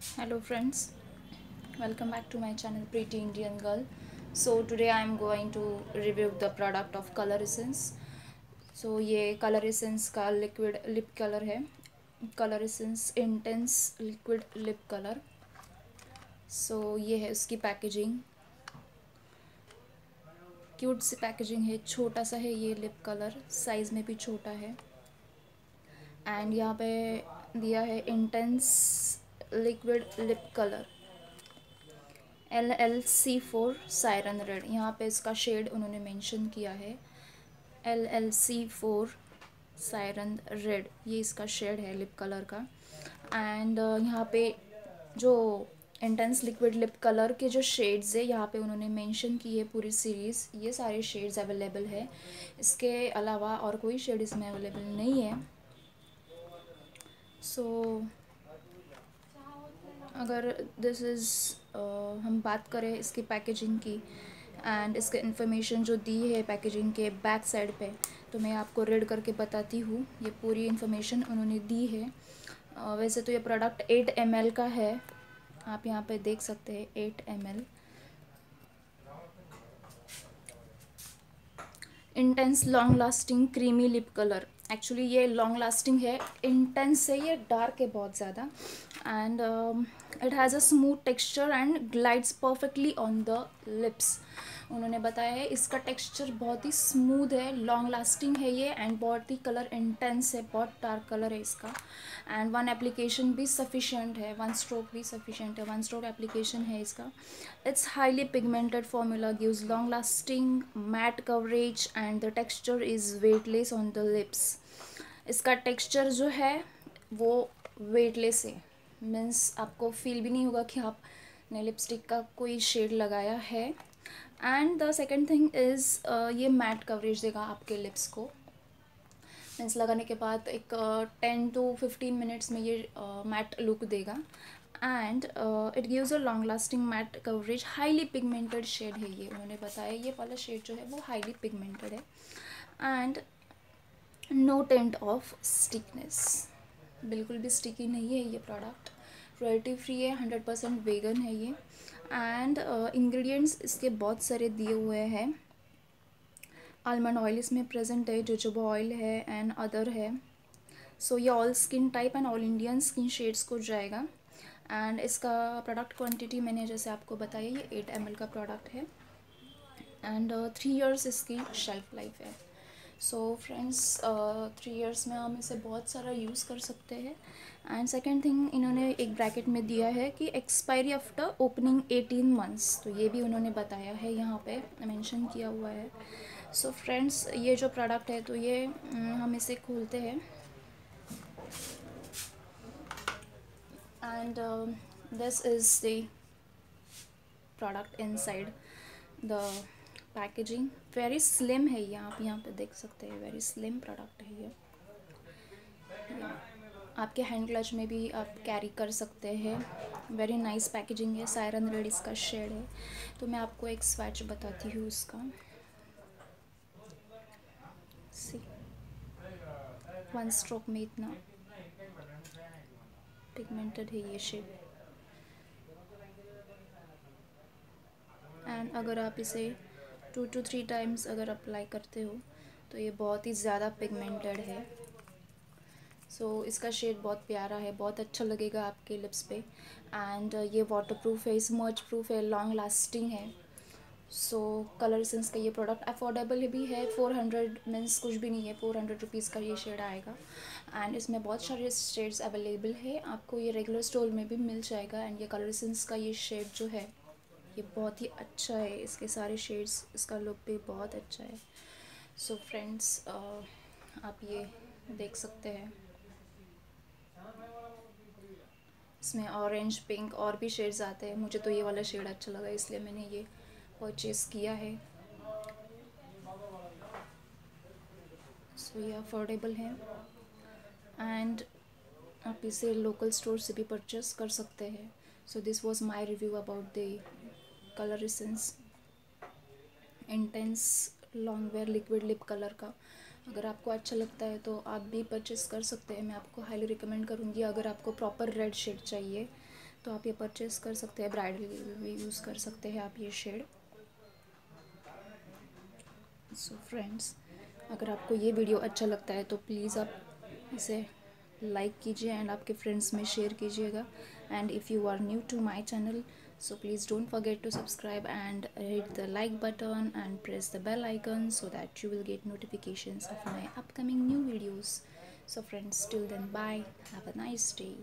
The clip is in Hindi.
Hello friends welcome back to my channel pretty Indian girl so today I am going to review the product of Colour Essence so ये कलर इसेंस का लिक्विड लिप कलर है। Colour Essence intense liquid lip colour so ये है उसकी पैकेजिंग क्यूट सी पैकेजिंग है, छोटा सा है ये लिप कलर साइज़ में भी छोटा है। एंड यहाँ पे दिया है intense liquid lip colour. L L C four siren red यहाँ पे इसका शेड उन्होंने मेंशन किया है। L L C four siren red ये इसका शेड है लिप कलर का। एंड uh, यहाँ पे जो इंटेंस लिक्विड लिप कलर के जो शेड्स है यहाँ पे उन्होंने मेंशन की है पूरी सीरीज़ ये सारे शेड्स अवेलेबल है। इसके अलावा और कोई शेड इसमें अवेलेबल नहीं है। सो so, अगर दिस इज़ uh, हम बात करें इसकी पैकेजिंग की एंड इसके इन्फॉर्मेशन जो दी है पैकेजिंग के बैक साइड पे तो मैं आपको रीड करके बताती हूँ। ये पूरी इन्फॉर्मेशन उन्होंने दी है। uh, वैसे तो ये प्रोडक्ट एट एम का है। आप यहाँ पे देख सकते हैं eight M L intense long lasting creamy lip colour actually ये लॉन्ग लास्टिंग है. इंटेंस है ये डार्क है बहुत ज़्यादा. And it has a smooth texture and glides perfectly on the lips उन्होंने बताया है, इसका टेक्सचर बहुत ही स्मूथ है लॉन्ग लास्टिंग है ये एंड बहुत ही कलर इंटेंस है, बहुत डार्क कलर है इसका. एंड वन एप्लीकेशन भी सफिशेंट है वन स्ट्रोक भी सफिशेंट है वन स्ट्रोक एप्लीकेशन है इसका. It's highly pigmented formula gives long lasting matte coverage and the texture is weightless on the lips इसका टेक्सचर जो है, वो वेटलेस है. मीन्स आपको फील भी नहीं होगा कि आपने लिपस्टिक का कोई शेड लगाया है। And the second thing is ये मैट कवरेज देगा आपके लिप्स को। मीन्स लगाने के बाद एक टेन टू फिफ्टीन मिनट्स में ये मैट uh, लुक देगा। And it gives a long lasting matte coverage highly pigmented shade है ये उन्होंने बताया। ये वाला शेड जो है वो हाईली पिगमेंटेड है। And no tint of stickiness बिल्कुल भी स्टिकी नहीं है ये प्रोडक्ट रॉयल्टी फ्री है हंड्रेड परसेंट वेगन है ये. एंड इंग्रेडिएंट्स uh, इसके बहुत सारे दिए हुए हैं. आलमंड ऑयल इसमें प्रेजेंट है जोजोबा ऑयल है एंड अदर है. सो ये all skin type and all Indian skin shades को जाएगा. एंड इसका प्रोडक्ट क्वांटिटी मैंने जैसे आपको बताया ये एट एम का प्रोडक्ट है. एंड थ्री इयर्स इसकी शेल्फ लाइफ है. सो फ्रेंड्स थ्री इयर्स में हम इसे बहुत सारा यूज़ कर सकते हैं। एंड सेकेंड थिंग इन्होंने एक ब्रैकेट में दिया है कि expiry after opening eighteen months तो ये भी उन्होंने बताया है, यहाँ पे मेंशन किया हुआ है। सो so फ्रेंड्स ये जो प्रोडक्ट है तो ये हम इसे खोलते हैं। And this is the product inside the packaging very slim है ये, आप यहाँ पे देख सकते हैं वेरी स्लिम प्रोडक्ट है ये। आपके हैंड क्लच में भी आप कैरी कर सकते हैं। वेरी नाइस पैकेजिंग है सायरन रेड इसका शेड है। तो मैं आपको एक स्वैच बताती हूँ उसका। सी वन स्ट्रोक में इतना। पिगमेंटेड है ये शेड एंड अगर आप इसे टू टू थ्री टाइम्स अगर अप्लाई करते हो तो ये बहुत ही ज़्यादा पिगमेंटेड है। सो so, इसका शेड बहुत प्यारा है बहुत अच्छा लगेगा आपके लिप्स पे। एंड uh, ये वाटर प्रूफ है स्मर्च प्रूफ है लॉन्ग लास्टिंग है। सो कलर सेंस का ये प्रोडक्ट अफोर्डेबल भी है फोर हंड्रेड मीन्स कुछ भी नहीं है फोर हंड्रेड रुपीज़ का ये शेड आएगा। एंड इसमें बहुत सारे शेड्स अवेलेबल है आपको ये रेगुलर स्टोर में भी मिल जाएगा। एंड ये कलर सेंस का ये शेड जो है ये बहुत ही अच्छा है। इसके सारे शेड्स इसका लुक भी बहुत अच्छा है। सो so फ्रेंड्स आप ये देख सकते हैं। इसमें ऑरेंज पिंक और भी शेड्स आते हैं। मुझे तो ये वाला शेड अच्छा लगा, इसलिए मैंने ये परचेज़ किया है। सो ये अफोर्डेबल है। एंड आप इसे लोकल स्टोर से भी परचेस कर सकते हैं। So this was my review about the Colour Essence intense long wear liquid lip colour का। अगर आपको अच्छा लगता है तो आप भी परचेस कर सकते हैं। मैं आपको हाईली रिकमेंड करूँगी। अगर आपको प्रॉपर रेड शेड चाहिए तो आप ये परचेस कर सकते हैं। ब्राइडल भी यूज़ कर सकते हैं आप ये शेड सो so फ्रेंड्स अगर आपको ये वीडियो अच्छा लगता है तो प्लीज़ आप इसे लाइक कीजिए एंड आपके फ्रेंड्स में शेयर कीजिएगा। And if you are new to my channel so please don't forget to subscribe and hit the like button and press the bell icon so that you will get notifications of my upcoming new videos. So friends till then bye. Have a nice day